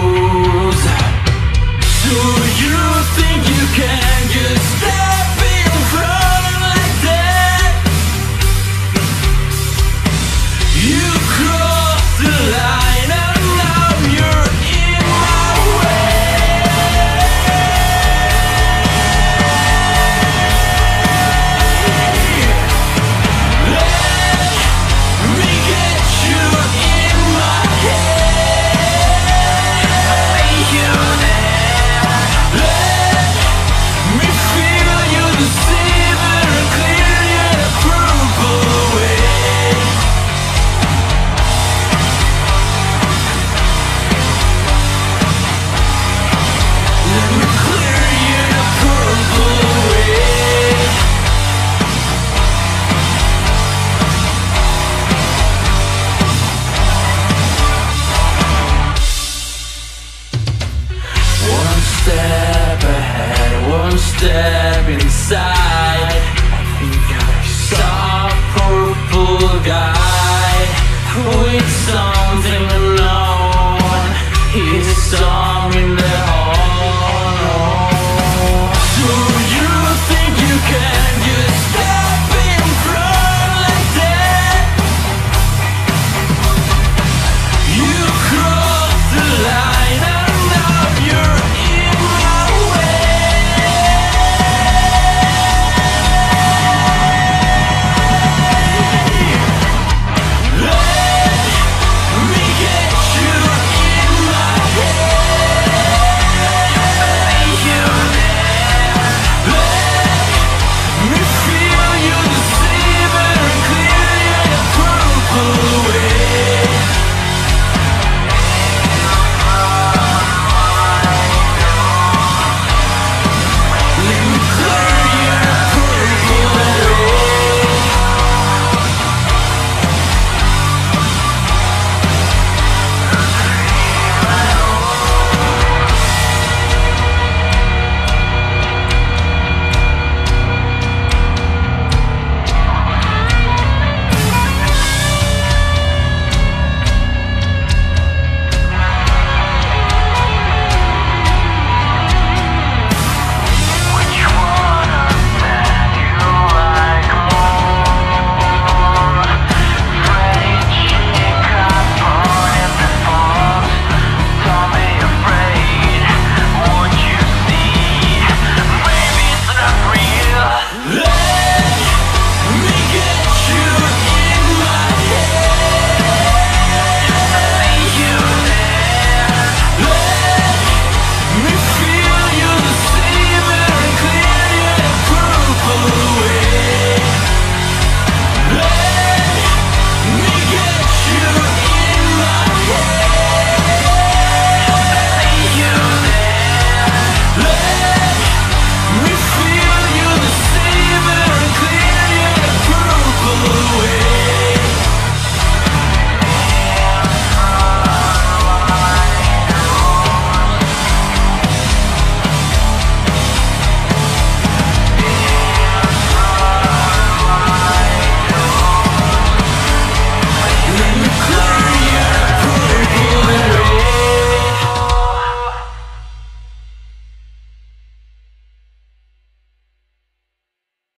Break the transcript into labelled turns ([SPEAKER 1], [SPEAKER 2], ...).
[SPEAKER 1] Do you think you can just step in front?